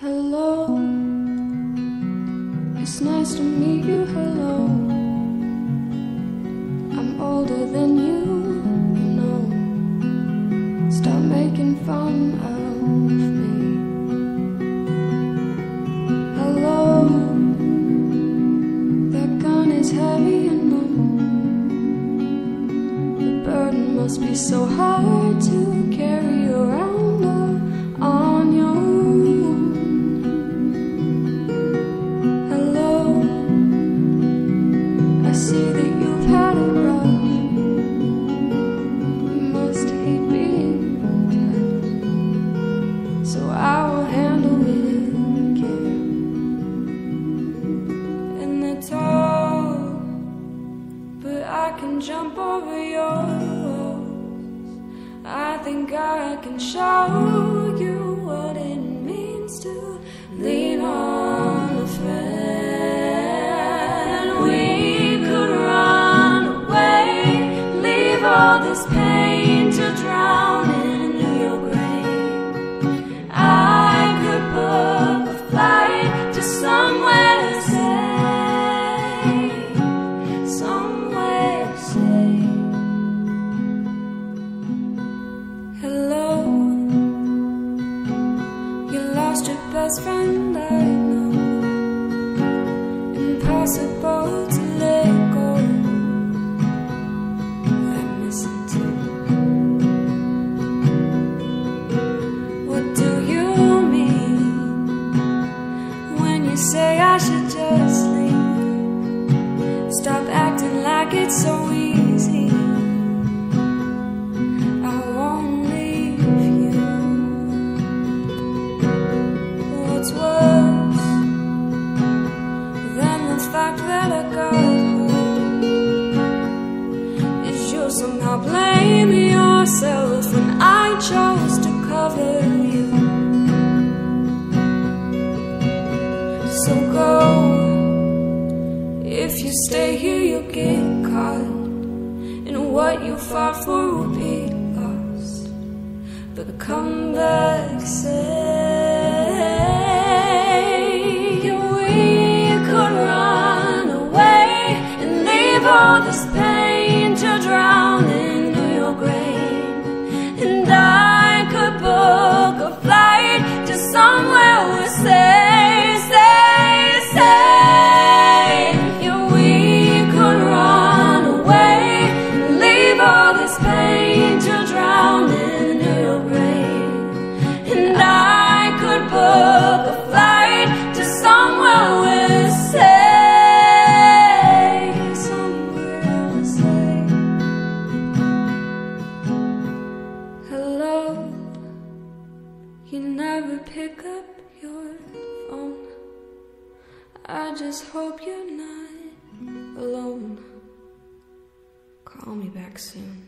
Hello, it's nice to meet you. Hello, I'm older than you, you know. Stop making fun of me. Hello, that gun is heavy and. The burden must be so hard to carry around can jump over yours. I think I can show you what it means to lean on a friend. We could run away, leave all this pain best friend, I got is you somehow blame yourself when I chose to cover you. So go. If you stay here, you'll get caught. And what you fought for will be lost. But come back safe. I just hope you're not alone. Call me back soon.